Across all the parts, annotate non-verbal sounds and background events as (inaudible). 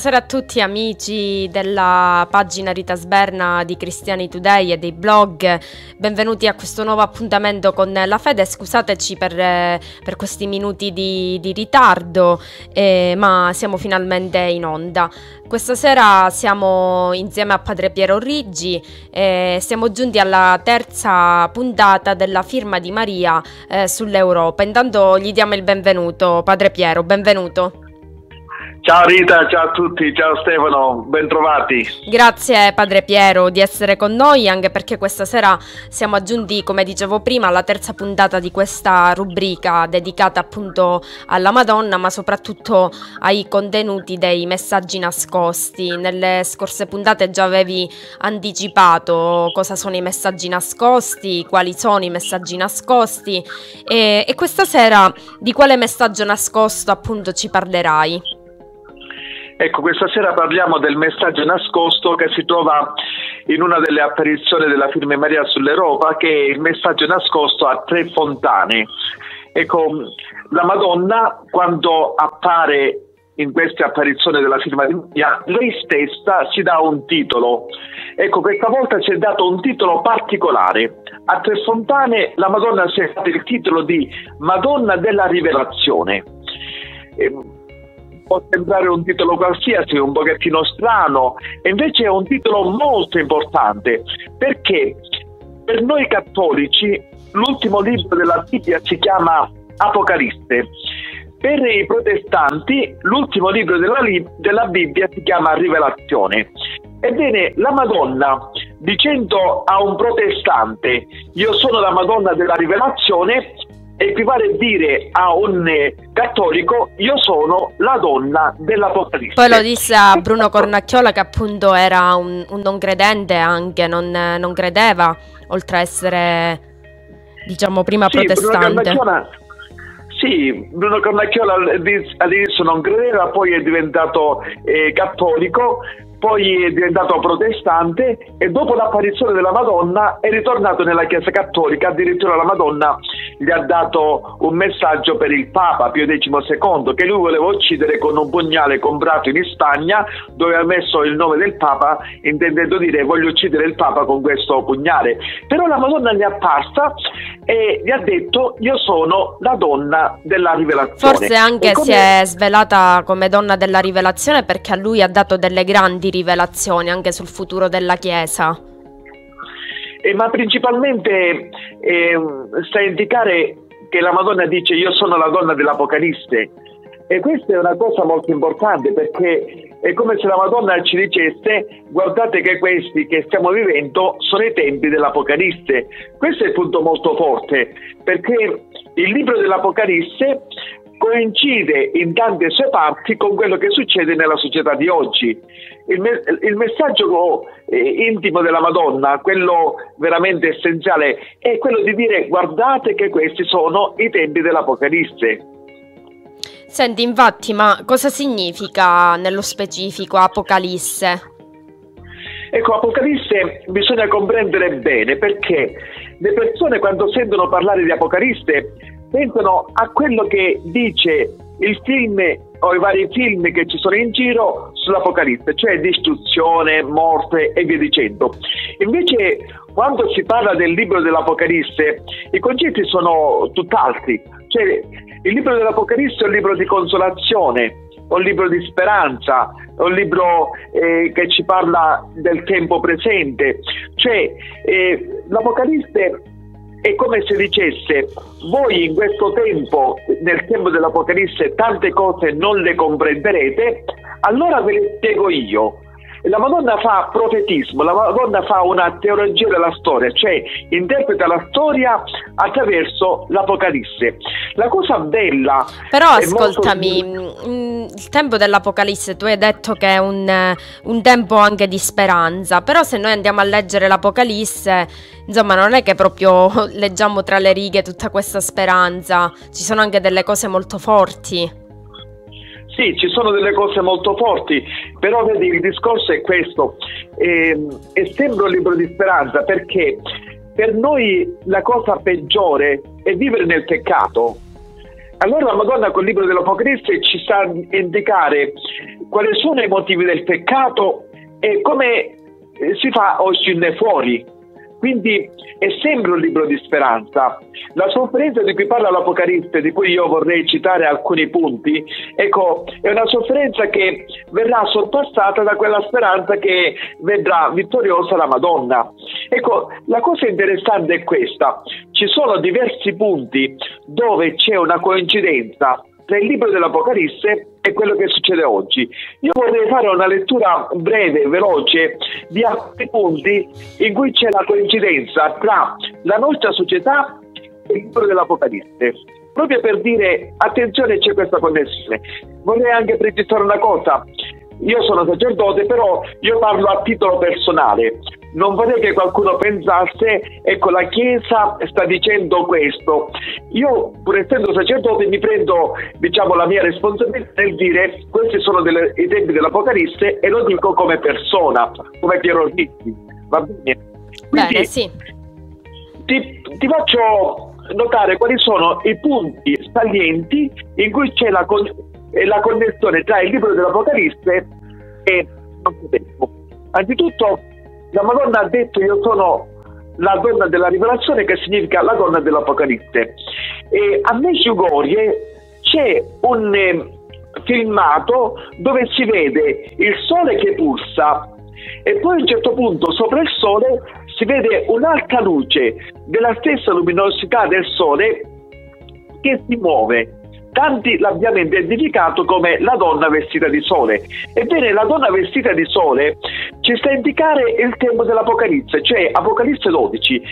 Buonasera a tutti amici della pagina Rita Sberna di Cristiani Today e dei blog, benvenuti a questo nuovo appuntamento con la fede, scusateci per, per questi minuti di, di ritardo, eh, ma siamo finalmente in onda. Questa sera siamo insieme a Padre Piero Riggi e siamo giunti alla terza puntata della firma di Maria eh, sull'Europa. Intanto gli diamo il benvenuto, Padre Piero, benvenuto. Ciao Rita, ciao a tutti, ciao Stefano, bentrovati. Grazie Padre Piero di essere con noi, anche perché questa sera siamo aggiunti, come dicevo prima, alla terza puntata di questa rubrica dedicata appunto alla Madonna, ma soprattutto ai contenuti dei messaggi nascosti. Nelle scorse puntate già avevi anticipato cosa sono i messaggi nascosti, quali sono i messaggi nascosti e, e questa sera di quale messaggio nascosto appunto ci parlerai. Ecco, questa sera parliamo del messaggio nascosto che si trova in una delle apparizioni della firma Maria sull'Europa, che è il messaggio nascosto a tre fontane. Ecco, la Madonna, quando appare in queste apparizioni della firma di Maria, lei stessa si dà un titolo. Ecco, questa volta ci è dato un titolo particolare. A Tre Fontane la Madonna si è dato il titolo di Madonna della Rivelazione. Ehm, può sembrare un titolo qualsiasi, un pochettino strano, invece è un titolo molto importante perché per noi cattolici l'ultimo libro della Bibbia si chiama Apocalisse. Per i protestanti l'ultimo libro della, della Bibbia si chiama Rivelazione. Ebbene, la Madonna, dicendo a un protestante, io sono la Madonna della Rivelazione, equivale a dire a un cattolico io sono la donna dell'Apocalisse. Poi lo disse a Bruno Cornacchiola che appunto era un, un non credente anche, non, non, credeva, oltre a essere diciamo prima sì, protestante. Bruno sì, Bruno Cornacchiola all'inizio non credeva, poi è diventato eh, cattolico, poi è diventato protestante e dopo l'apparizione della Madonna è ritornato nella Chiesa Cattolica, addirittura la Madonna gli ha dato un messaggio per il Papa Pio XII che lui voleva uccidere con un pugnale comprato in Spagna dove ha messo il nome del Papa intendendo dire voglio uccidere il Papa con questo pugnale. Però la Madonna gli è apparsa e gli ha detto io sono la donna della rivelazione. Forse anche come... si è svelata come donna della rivelazione perché a lui ha dato delle grandi rivelazioni anche sul futuro della Chiesa. Eh, ma principalmente eh, sta a indicare che la Madonna dice io sono la donna dell'Apocalisse e questa è una cosa molto importante perché è come se la Madonna ci dicesse guardate che questi che stiamo vivendo sono i tempi dell'Apocalisse. Questo è il punto molto forte perché il libro dell'Apocalisse coincide in tante sue parti con quello che succede nella società di oggi. Il, me- il messaggio eh, intimo della Madonna, quello veramente essenziale, è quello di dire guardate che questi sono i tempi dell'Apocalisse. Senti, infatti, ma cosa significa nello specifico Apocalisse? Ecco, Apocalisse bisogna comprendere bene perché le persone quando sentono parlare di Apocalisse pensano a quello che dice il film o i vari film che ci sono in giro sull'Apocalisse, cioè distruzione, morte e via dicendo. Invece, quando si parla del libro dell'Apocalisse, i concetti sono tutt'altri. Cioè, il libro dell'Apocalisse è un libro di consolazione, un libro di speranza, un libro eh, che ci parla del tempo presente. Cioè, eh, l'Apocalisse è come se dicesse voi in questo tempo, nel tempo dell'Apocalisse, tante cose non le comprenderete, allora ve le spiego io. La Madonna fa profetismo, la Madonna fa una teologia della storia, cioè interpreta la storia attraverso l'Apocalisse. La cosa bella. Però ascoltami, molto... Mm, il tempo dell'Apocalisse, tu hai detto che è un, un tempo anche di speranza, però se noi andiamo a leggere l'Apocalisse, insomma, non è che proprio (laughs) leggiamo tra le righe tutta questa speranza, ci sono anche delle cose molto forti. Sì, ci sono delle cose molto forti, però vedi il discorso è questo, e, ehm, e sembra un libro di speranza perché per noi la cosa peggiore è vivere nel peccato. allora la Madonna col libro dell'Apocalisse ci sa indicare quali sono i motivi del peccato e come si fa a uscirne fuori. Quindi è sempre un libro di speranza. La sofferenza di cui parla l'Apocalisse, di cui io vorrei citare alcuni punti, ecco, è una sofferenza che verrà sorpassata da quella speranza che vedrà vittoriosa la Madonna. Ecco, la cosa interessante è questa. Ci sono diversi punti dove c'è una coincidenza tra il libro dell'Apocalisse e quello che succede oggi. Io vorrei fare una lettura breve, veloce, di alcuni punti in cui c'è la coincidenza tra la nostra società e il libro dell'Apocalisse. Proprio per dire, attenzione, c'è questa connessione. Vorrei anche precisare una cosa. Io sono sacerdote, però io parlo a titolo personale non vorrei che qualcuno pensasse, ecco, la Chiesa sta dicendo questo. Io, pur essendo sacerdote, mi prendo, diciamo, la mia responsabilità nel dire questi sono delle, i tempi dell'Apocalisse e lo dico come persona, come Piero Ricci. Va bene? Quindi, bene, sì. Ti, ti faccio notare quali sono i punti salienti in cui c'è la, la connessione tra il libro dell'Apocalisse e il tempo. Anzitutto la Madonna ha detto io sono la donna della rivelazione che significa la donna dell'Apocalisse. E a Medjugorje c'è un eh, filmato dove si vede il sole che pulsa e poi a un certo punto sopra il sole si vede un'altra luce della stessa luminosità del sole che si muove Tanti l'abbiamo identificato come la donna vestita di sole. Ebbene, la donna vestita di sole ci sta a indicare il tempo dell'Apocalisse, cioè Apocalisse 12,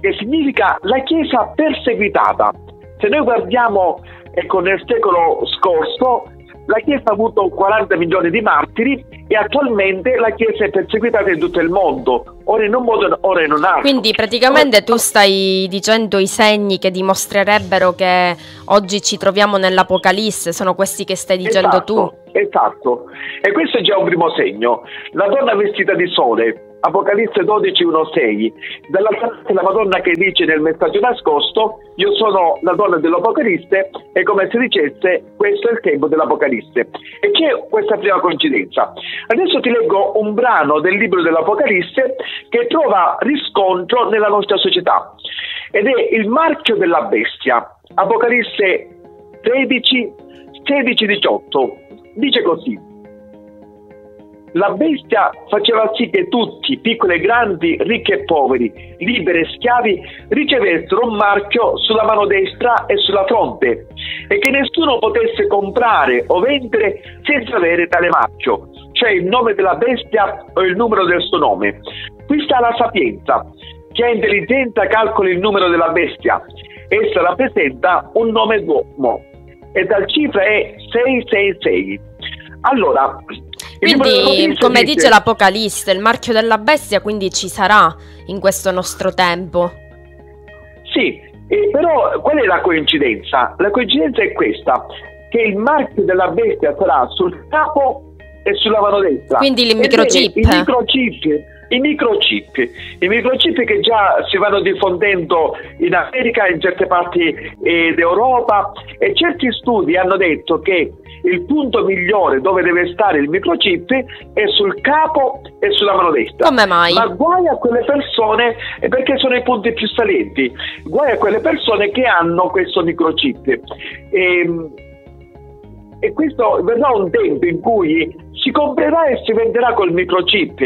che significa la Chiesa perseguitata. Se noi guardiamo ecco, nel secolo scorso, la Chiesa ha avuto 40 milioni di martiri e attualmente la Chiesa è perseguitata in tutto il mondo, ora in un modo, ora in un altro. Quindi praticamente tu stai dicendo i segni che dimostrerebbero che oggi ci troviamo nell'Apocalisse, sono questi che stai dicendo esatto, tu? Esatto, e questo è già un primo segno. La donna vestita di sole, Apocalisse 12, 1, 6. Dall'altra parte la Madonna che dice nel messaggio nascosto, io sono la donna dell'Apocalisse e come se dicesse questo è il tempo dell'Apocalisse. E c'è questa prima coincidenza. Adesso ti leggo un brano del libro dell'Apocalisse che trova riscontro nella nostra società ed è il marchio della bestia. Apocalisse 13, 16, 18. Dice così. La bestia faceva sì che tutti, piccoli e grandi, ricchi e poveri, liberi e schiavi, ricevessero un marchio sulla mano destra e sulla fronte e che nessuno potesse comprare o vendere senza avere tale marchio, cioè il nome della bestia o il numero del suo nome. Qui sta la sapienza. Chi ha intelligenza calcoli il numero della bestia. Essa rappresenta un nome d'uomo e dal cifra è 666. Allora, quindi, come dice, dice l'Apocalisse, il marchio della bestia quindi ci sarà in questo nostro tempo. Sì, eh, però qual è la coincidenza? La coincidenza è questa, che il marchio della bestia sarà sul capo e sulla mano destra. Quindi il microchip. Il microchip i microchip, i microchip che già si vanno diffondendo in America, in certe parti eh, d'Europa e certi studi hanno detto che il punto migliore dove deve stare il microchip è sul capo e sulla mano destra. Come mai? Ma guai a quelle persone, perché sono i punti più salienti, guai a quelle persone che hanno questo microchip. E, ehm, e questo verrà un tempo in cui si comprerà e si venderà col microchip,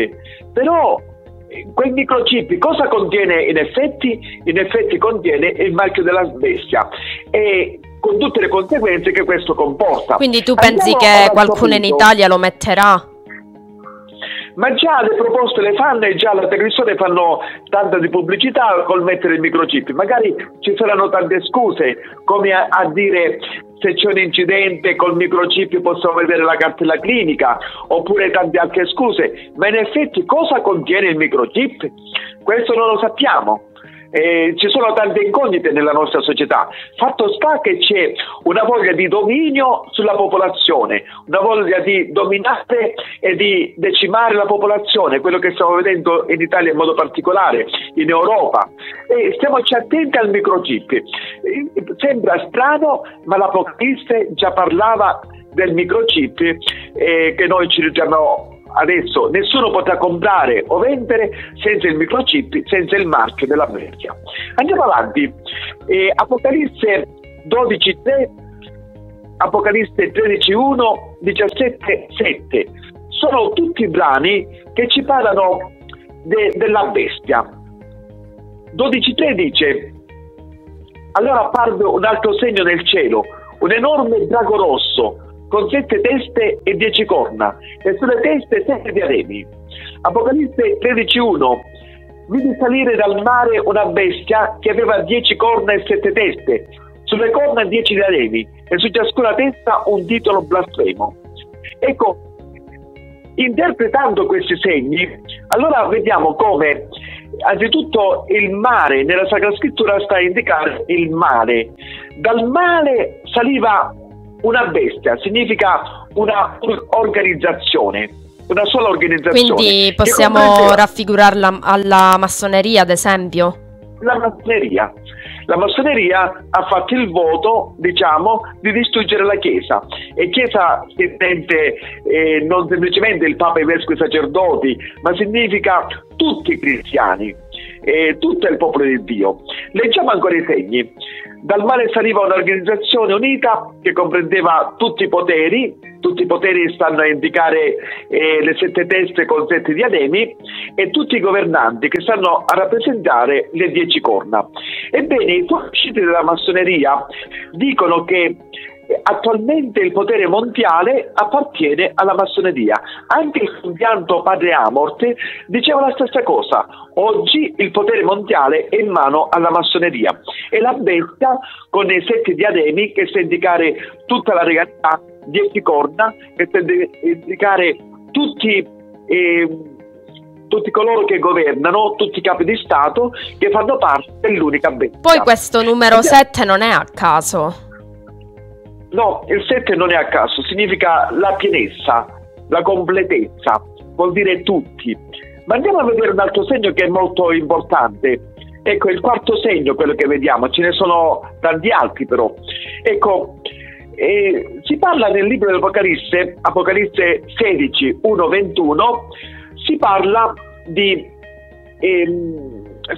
però eh, quel microchip cosa contiene in effetti? In effetti contiene il marchio della bestia e con tutte le conseguenze che questo comporta. Quindi tu pensi Andiamo che qualcuno in Italia lo metterà? ma già le proposte le fanno e già la televisione fanno tanta di pubblicità col mettere il microchip. Magari ci saranno tante scuse, come a, a dire se c'è un incidente col microchip possiamo vedere la cartella clinica, oppure tante altre scuse, ma in effetti cosa contiene il microchip? Questo non lo sappiamo. Eh, ci sono tante incognite nella nostra società. Fatto sta che c'è una voglia di dominio sulla popolazione, una voglia di dominare e di decimare la popolazione, quello che stiamo vedendo in Italia in modo particolare, in Europa. E stiamoci attenti al microchip. Sembra strano, ma l'Apocalisse già parlava del microchip eh, che noi ci ritroviamo adesso nessuno potrà comprare o vendere senza il microchip, senza il marchio della marchia. Andiamo avanti. Eh, Apocalisse 12.3, Apocalisse 13.1, 17.7. Sono tutti brani che ci parlano de- della bestia. 12.3 dice allora apparve un altro segno nel cielo, un enorme drago rosso con sette teste e dieci corna, e sulle teste sette diademi. Apocalisse 13.1 Vidi salire dal mare una bestia che aveva dieci corna e sette teste, sulle corna dieci diademi, e su ciascuna testa un titolo blasfemo. Ecco, interpretando questi segni, allora vediamo come anzitutto il mare nella Sacra Scrittura sta a indicare il male. Dal male saliva una bestia significa una organizzazione, una sola organizzazione. Quindi possiamo comprende... raffigurarla alla massoneria, ad esempio? La massoneria. La massoneria ha fatto il voto, diciamo, di distruggere la Chiesa. E Chiesa si intende eh, non semplicemente il Papa, i vescovi i sacerdoti, ma significa tutti i cristiani, eh, tutto il popolo di Dio. Leggiamo ancora i segni. Dal male saliva un'organizzazione unita che comprendeva tutti i poteri, tutti i poteri stanno a indicare eh, le sette teste con sette diademi e tutti i governanti che stanno a rappresentare le dieci corna. Ebbene, i fuoriusciti della massoneria dicono che attualmente il potere mondiale appartiene alla massoneria. Anche il compianto padre Amort diceva la stessa cosa. Oggi il potere mondiale è in mano alla massoneria e la bestia con i sette diademi che sta a indicare tutta la regalità, dieci corna che sta a indicare tutti eh, tutti coloro che governano, tutti i capi di Stato che fanno parte dell'unica bestia. Poi questo numero 7 non è a caso. No, il 7 non è a caso, significa la pienezza, la completezza, vuol dire tutti. Ma andiamo a vedere un altro segno che è molto importante. Ecco, il quarto segno, quello che vediamo, ce ne sono tanti altri però. Ecco, eh, si parla nel libro dell'Apocalisse, Apocalisse 16, 1, 21, si parla di eh,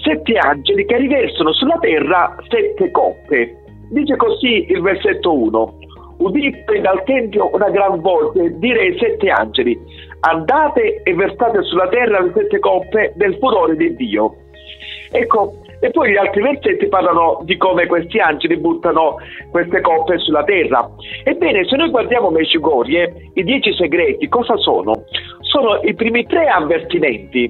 sette angeli che riversano sulla terra sette coppe. Dice così il versetto 1 udì dal Tempio una gran voce dire ai sette angeli, andate e versate sulla terra le sette coppe del furore di Dio. Ecco, e poi gli altri versetti parlano di come questi angeli buttano queste coppe sulla terra. Ebbene, se noi guardiamo Mescigorie, i dieci segreti cosa sono? Sono i primi tre avvertimenti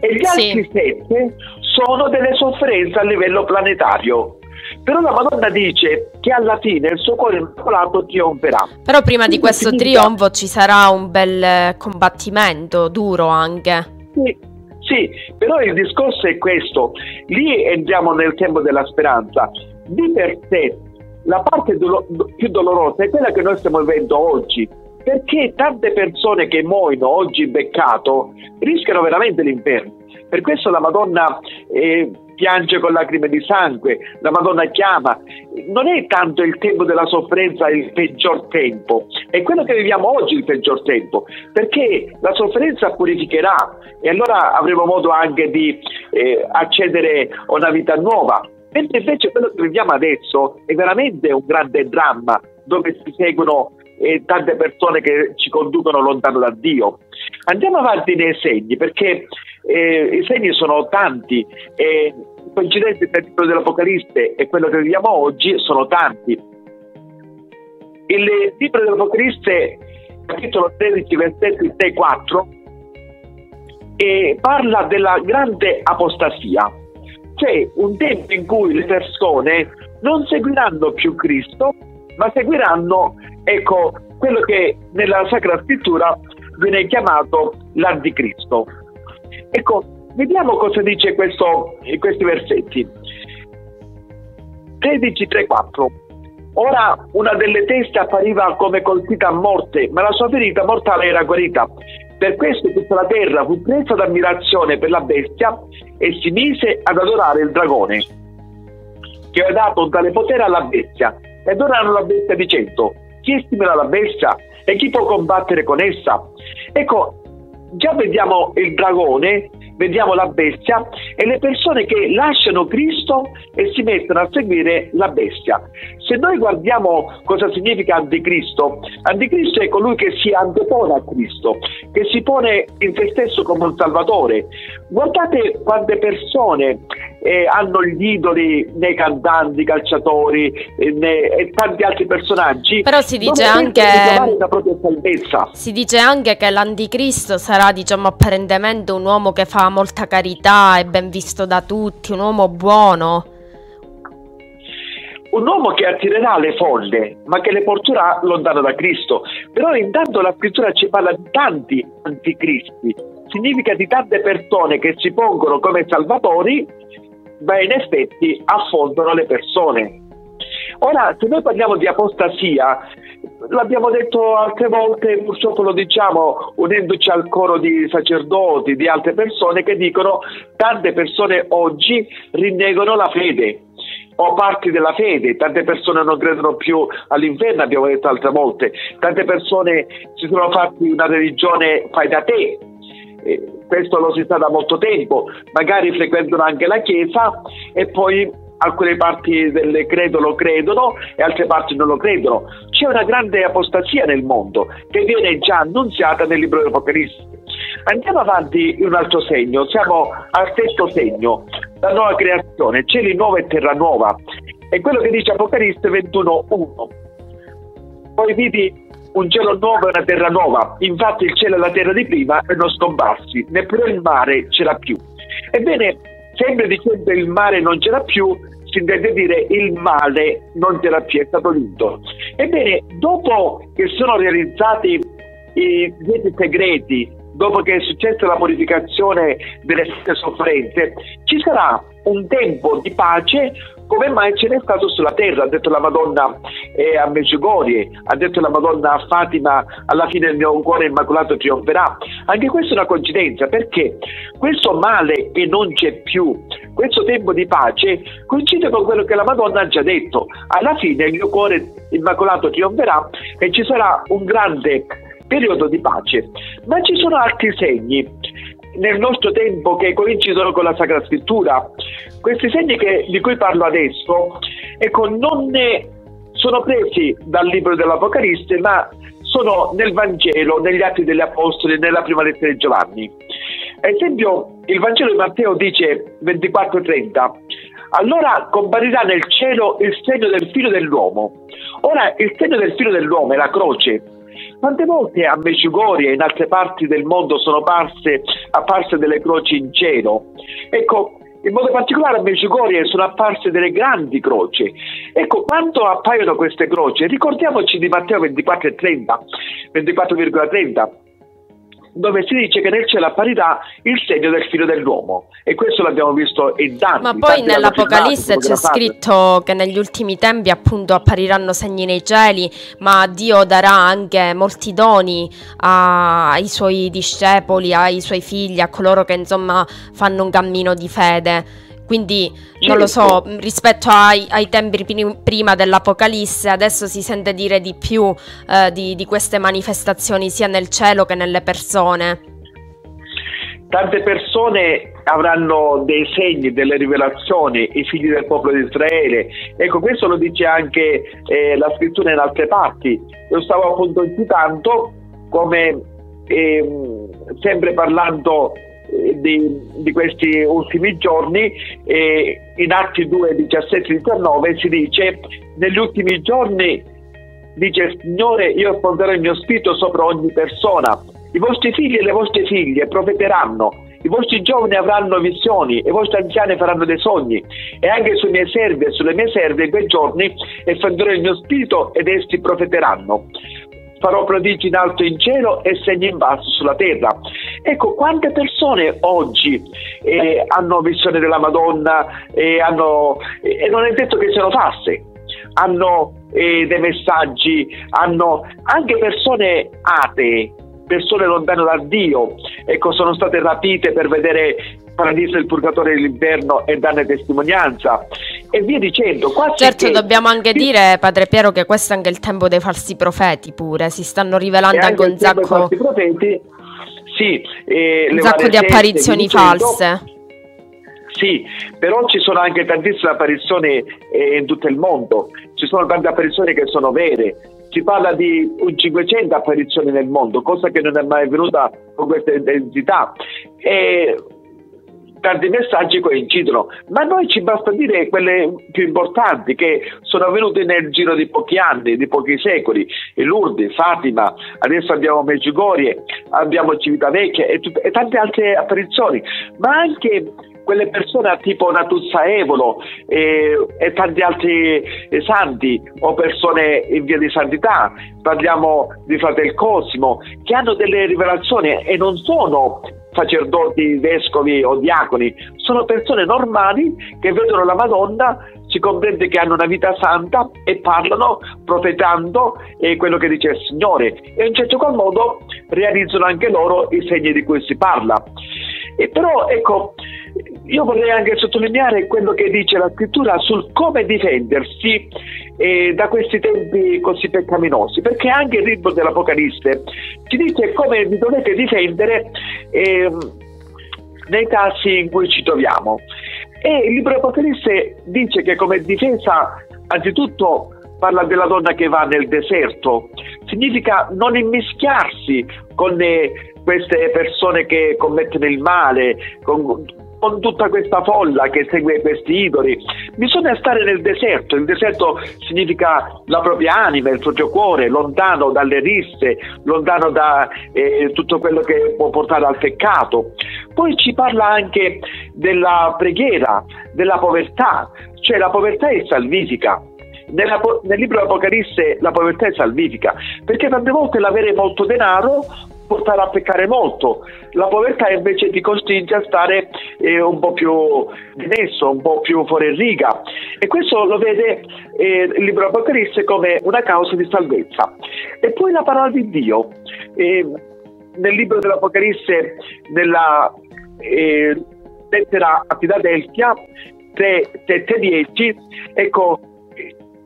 e gli sì. altri sette sono delle sofferenze a livello planetario. Però la Madonna dice che alla fine il suo cuore immacolato trionferà. Però prima di questo trionfo ci sarà un bel combattimento, duro anche. Sì, sì, però il discorso è questo. Lì entriamo nel tempo della speranza. Di per sé, la parte do- più dolorosa è quella che noi stiamo vivendo oggi. Perché tante persone che muoiono oggi in peccato rischiano veramente l'inferno. Per questo la Madonna eh, piange con lacrime di sangue, la Madonna chiama. Non è tanto il tempo della sofferenza il peggior tempo, è quello che viviamo oggi il peggior tempo, perché la sofferenza purificherà e allora avremo modo anche di eh, accedere a una vita nuova. Mentre invece quello che viviamo adesso è veramente un grande dramma dove si seguono eh, tante persone che ci conducono lontano da Dio. Andiamo avanti nei segni perché eh, i segni sono tanti e i coincidenti tra il titolo dell'Apocalisse e quello che vediamo oggi sono tanti. Il libro dell'Apocalisse, capitolo 13, versetti 3 4, e parla della grande apostasia. C'è un tempo in cui le persone non seguiranno più Cristo, ma seguiranno ecco, quello che nella Sacra Scrittura viene chiamato l'Anticristo. Ecco, Vediamo cosa dice questo, questi versetti. 13, 3, 4. Ora una delle teste appariva come colpita a morte, ma la sua ferita mortale era guarita. Per questo tutta la terra fu presa d'ammirazione per la bestia e si mise ad adorare il dragone, che aveva dato un tale potere alla bestia. E adorarono la bestia dicendo, chi estimerà la bestia e chi può combattere con essa? Ecco, già vediamo il dragone vediamo la bestia e le persone che lasciano Cristo e si mettono a seguire la bestia. Se noi guardiamo cosa significa anticristo, anticristo è colui che si antepone a Cristo, che si pone in se stesso come un salvatore. Guardate quante persone eh, hanno gli idoli nei cantanti, calciatori eh, nei, e tanti altri personaggi. Però si dice anche si dice anche che l'anticristo sarà, diciamo, apparentemente un uomo che fa molta carità, è ben visto da tutti, un uomo buono. Un uomo che attirerà le folle, ma che le porterà lontano da Cristo. Però intanto la scrittura ci parla di tanti anticristi, significa di tante persone che si pongono come salvatori, ma in effetti affondano le persone. Ora, se noi parliamo di apostasia, l'abbiamo detto altre volte, purtroppo lo diciamo unendoci al coro di sacerdoti, di altre persone che dicono tante persone oggi rinnegano la fede o parti della fede, tante persone non credono più all'inferno, abbiamo detto altre volte, tante persone si sono fatti una religione fai da te, eh, questo lo si sa da molto tempo, magari frequentano anche la Chiesa e poi alcune parti del credo lo credono e altre parti non lo credono. C'è una grande apostasia nel mondo che viene già annunziata nel libro dell'Apocalisse. Andiamo avanti in un altro segno, siamo al sesto segno, la nuova creazione, cieli nuovi e terra nuova. È quello che dice Apocalisse 21.1. Poi vidi un cielo nuovo e una terra nuova, infatti il cielo e la terra di prima erano scomparsi, neppure il mare c'era più. Ebbene, sempre dicendo il mare non c'era più, si intende dire il male non c'era più, è stato vinto. Ebbene, dopo che sono realizzati i dieci segreti, dopo che è successa la purificazione delle sette sofferenze, ci sarà un tempo di pace come mai ce n'è stato sulla terra, ha detto la Madonna eh, a Medjugorje, ha detto la Madonna a Fatima, alla fine il mio cuore immacolato trionferà. Anche questa è una coincidenza perché questo male che non c'è più, questo tempo di pace coincide con quello che la Madonna ha già detto. Alla fine il mio cuore immacolato trionferà e ci sarà un grande periodo di pace. Ma ci sono altri segni nel nostro tempo che coincidono con la Sacra Scrittura. Questi segni che, di cui parlo adesso ecco, non sono presi dal libro dell'Apocalisse, ma sono nel Vangelo, negli Atti degli Apostoli, nella prima lettera di Giovanni. Ad esempio, il Vangelo di Matteo dice 24:30 allora comparirà nel cielo il segno del figlio dell'uomo. Ora, il segno del figlio dell'uomo è la croce, quante volte a Medjugorje e in altre parti del mondo sono apparse, apparse delle croci in cielo? Ecco, in modo particolare a Medjugorje sono apparse delle grandi croci. Ecco, quando appaiono queste croci, ricordiamoci di Matteo 24,30, 24,30 dove si dice che nel cielo apparirà il segno del figlio dell'uomo. E questo l'abbiamo visto in tanti ma poi nell'Apocalisse c'è scritto che negli ultimi tempi appunto appariranno segni nei cieli ma Dio darà anche molti doni ai suoi discepoli ai suoi figli a coloro che insomma fanno un cammino di fede quindi certo. non lo so, rispetto ai, ai tempi prima dell'Apocalisse, adesso si sente dire di più eh, di, di queste manifestazioni sia nel cielo che nelle persone. Tante persone avranno dei segni, delle rivelazioni, i figli del popolo di Israele. Ecco, questo lo dice anche eh, la scrittura in altre parti. Lo stavo appunto citando come eh, sempre parlando di, di, questi ultimi giorni, eh, in Atti 2, 17, 19 si dice negli ultimi giorni dice Signore io fonderò il mio spirito sopra ogni persona, i vostri figli e le vostre figlie profeteranno, i vostri giovani avranno visioni, i vostri anziani faranno dei sogni. E anche sui miei servi e sulle mie serve in quei giorni effonderò il mio spirito ed essi profeteranno. Farò prodigi in alto in cielo e segni in basso sulla terra. Ecco, quante persone oggi eh, hanno visione della Madonna e, hanno, e non è detto che siano false, hanno eh, dei messaggi, hanno anche persone atee, persone lontane da Dio, ecco, sono state rapite per vedere paradiso il purgatorio dell'inverno e darne testimonianza e via dicendo. certo, che... dobbiamo anche dire, Padre Piero, che questo è anche il tempo dei falsi profeti pure, si stanno rivelando anche, un sacco... Profeti, sì, eh, un sacco di apparizioni false. Sì, però ci sono anche tantissime apparizioni eh, in tutto il mondo, ci sono tante apparizioni che sono vere, si parla di 500 apparizioni nel mondo, cosa che non è mai venuta con questa intensità. E tanti messaggi coincidono, ma noi ci basta dire quelle più importanti che sono avvenute nel giro di pochi anni, di pochi secoli, Lourdes, Fatima, adesso abbiamo Meggiugorie, abbiamo Civitavecchia e, tut- e tante altre apparizioni, ma anche quelle persone tipo Natuzza Evolo e, e tanti altri eh, santi o persone in via di santità, parliamo di Fratel Cosimo, che hanno delle rivelazioni e non sono sacerdoti, vescovi o diaconi, sono persone normali che vedono la Madonna, si comprende che hanno una vita santa e parlano profetando eh, quello che dice il Signore e in certo qual modo realizzano anche loro i segni di cui si parla. E però ecco, io vorrei anche sottolineare quello che dice la scrittura sul come difendersi eh, da questi tempi così peccaminosi, perché anche il libro dell'Apocalisse ci dice come vi dovete difendere eh, nei casi in cui ci troviamo. E il libro dell'Apocalisse dice che come difesa, anzitutto parla della donna che va nel deserto, significa non immischiarsi con eh, queste persone che commettono il male, con, con tutta questa folla che segue questi idoli. Bisogna stare nel deserto, il deserto significa la propria anima, il proprio cuore, lontano dalle risse, lontano da eh, tutto quello che può portare al peccato. Poi ci parla anche della preghiera, della povertà, cioè la povertà è salvifica. Nella, nel libro dell'Apocalisse la povertà è salvifica, perché tante volte l'avere molto denaro portare a peccare molto. La povertà invece ti costringe a stare eh, un po' più dimesso, un po' più fuori riga. E questo lo vede eh, il libro Apocalisse come una causa di salvezza. E poi la parola di Dio. Eh, nel libro dell'Apocalisse, nella eh, lettera a Filadelfia 3, 7, 10, ecco,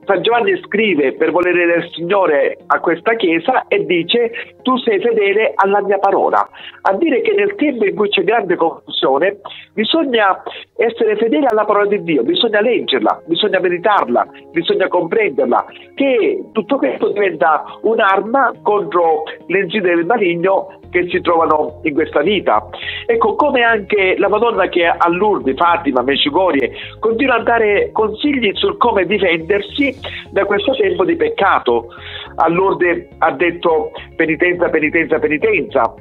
San Giovanni scrive per volere del Signore a questa chiesa e dice tu sei fedele alla mia parola. A dire che nel tempo in cui c'è grande confusione bisogna essere fedeli alla parola di Dio, bisogna leggerla, bisogna meditarla, bisogna comprenderla, che tutto questo diventa un'arma contro le insidie del maligno che si trovano in questa vita. Ecco, come anche la Madonna che a Lourdes, Fatima, Mecigorie continua a dare consigli sul come difendersi da questo tempo di peccato. A Lourdes ha detto penitenza, penitenza, penitenza.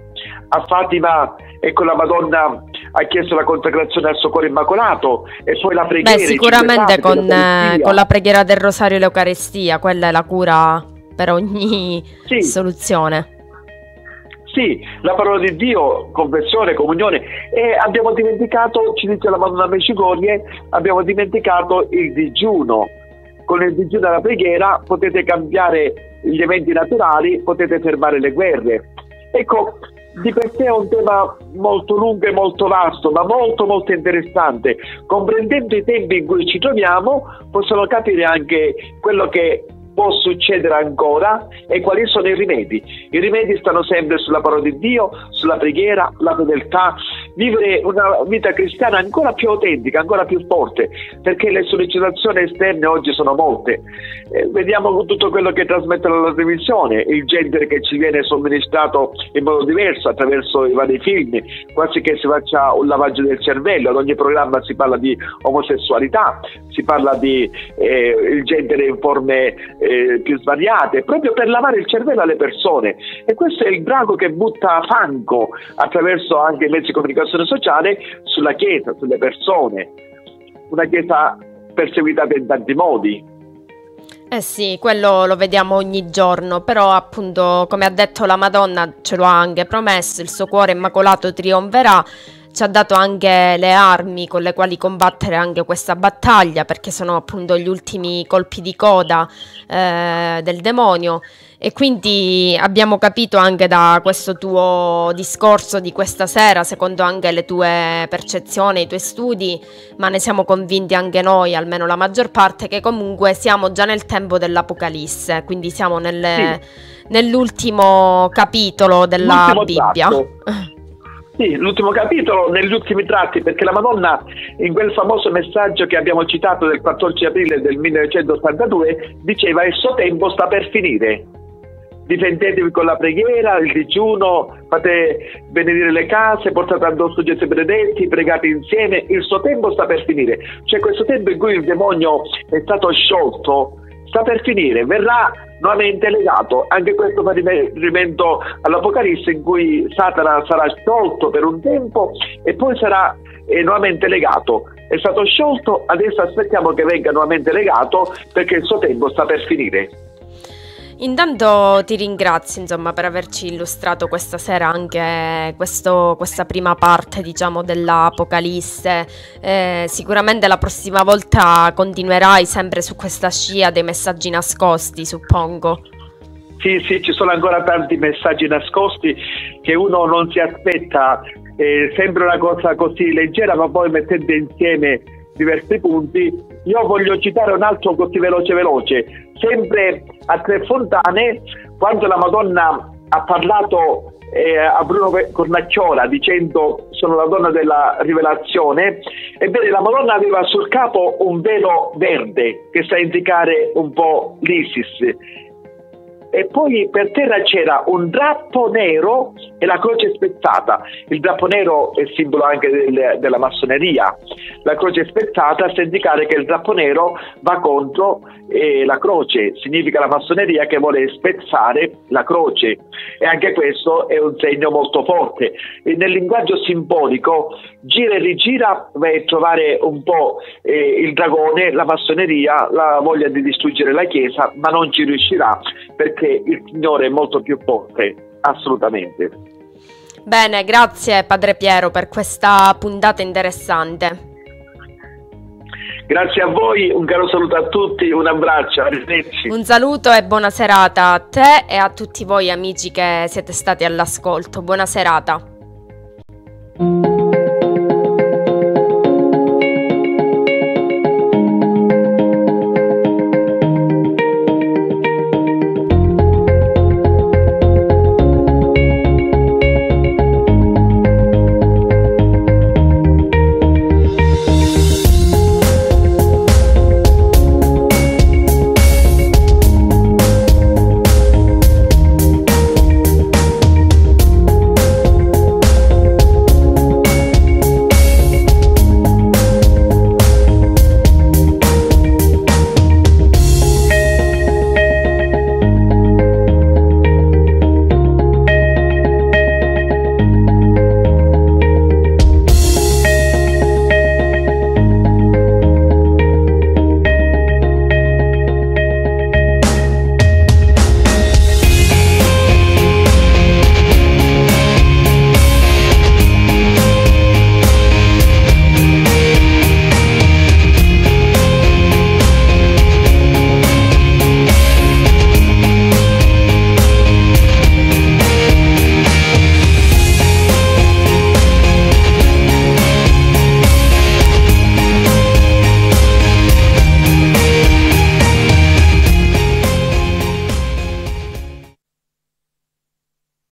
A Fatima, ecco, la Madonna ha chiesto la consacrazione al suo cuore immacolato e poi la preghiera. Beh, sicuramente con, eh, con, la preghiera del rosario e l'Eucarestia, quella è la cura per ogni sì. soluzione. Sì, la parola di Dio, confessione, comunione e abbiamo dimenticato, ci dice la Madonna Mecigorie, abbiamo dimenticato il digiuno. Con il digiuno e la preghiera potete cambiare gli eventi naturali, potete fermare le guerre. Ecco, di per sé è un tema molto lungo e molto vasto, ma molto molto interessante. Comprendendo i tempi in cui ci troviamo, possiamo capire anche quello che può succedere ancora e quali sono i rimedi. I rimedi stanno sempre sulla parola di Dio, sulla preghiera, la fedeltà, vivere una vita cristiana ancora più autentica, ancora più forte, perché le sollecitazioni esterne oggi sono molte. Eh, vediamo tutto quello che trasmettono la televisione, il genere che ci viene somministrato in modo diverso attraverso i vari film, quasi che si faccia un lavaggio del cervello, ad ogni programma si parla di omosessualità, si parla di eh, il genere in forme eh, più svariate, proprio per lavare il cervello alle persone. E questo è il drago che butta fango attraverso anche i mezzi di comunicazione sociale sulla Chiesa, sulle persone. Una Chiesa perseguitata in tanti modi. Eh sì, quello lo vediamo ogni giorno, però appunto come ha detto la Madonna ce lo ha anche promesso, il suo cuore immacolato trionferà ci ha dato anche le armi con le quali combattere anche questa battaglia perché sono appunto gli ultimi colpi di coda eh, del demonio e quindi abbiamo capito anche da questo tuo discorso di questa sera, secondo anche le tue percezioni, i tuoi studi, ma ne siamo convinti anche noi, almeno la maggior parte, che comunque siamo già nel tempo dell'Apocalisse, quindi siamo nelle, sì. nell'ultimo capitolo della L'ultimo Bibbia. (laughs) Sì, l'ultimo capitolo negli ultimi tratti, perché la Madonna in quel famoso messaggio che abbiamo citato del 14 aprile del 1982 diceva il suo tempo sta per finire. Difendetevi con la preghiera, il digiuno, fate benedire le case, portate addosso Gesù benedetti, pregate insieme, il suo tempo sta per finire. Cioè questo tempo in cui il demonio è stato sciolto sta per finire, verrà nuovamente legato. Anche questo fa riferimento all'Apocalisse in cui Satana sarà sciolto per un tempo e poi sarà eh, nuovamente legato. È stato sciolto, adesso aspettiamo che venga nuovamente legato perché il suo tempo sta per finire. Intanto ti ringrazio insomma, per averci illustrato questa sera anche questo, questa prima parte diciamo, dell'Apocalisse. Eh, sicuramente la prossima volta continuerai sempre su questa scia dei messaggi nascosti, suppongo. Sì, sì, ci sono ancora tanti messaggi nascosti che uno non si aspetta. Eh, sembra una cosa così leggera, ma poi mettendo insieme diversi punti. Io voglio citare un altro così veloce veloce, sempre a Tre Fontane, quando la Madonna ha parlato eh, a Bruno Cornacciola dicendo sono la donna della rivelazione, ebbene la Madonna aveva sul capo un velo verde che sta a indicare un po' l'Isis e poi per terra c'era un drappo nero e la croce spezzata. Il drappo nero è simbolo anche del, della massoneria. La croce spezzata sta a indicare che il drappo nero va contro eh, la croce, significa la massoneria che vuole spezzare la croce e anche questo è un segno molto forte. E nel linguaggio simbolico gira e rigira a trovare un po' eh, il dragone, la massoneria, la voglia di distruggere la Chiesa, ma non ci riuscirà perché il Signore è molto più forte, assolutamente. Bene, grazie Padre Piero per questa puntata interessante. Grazie a voi, un caro saluto a tutti, un abbraccio, arrivederci. Un saluto e buona serata a te e a tutti voi amici che siete stati all'ascolto. Buona serata.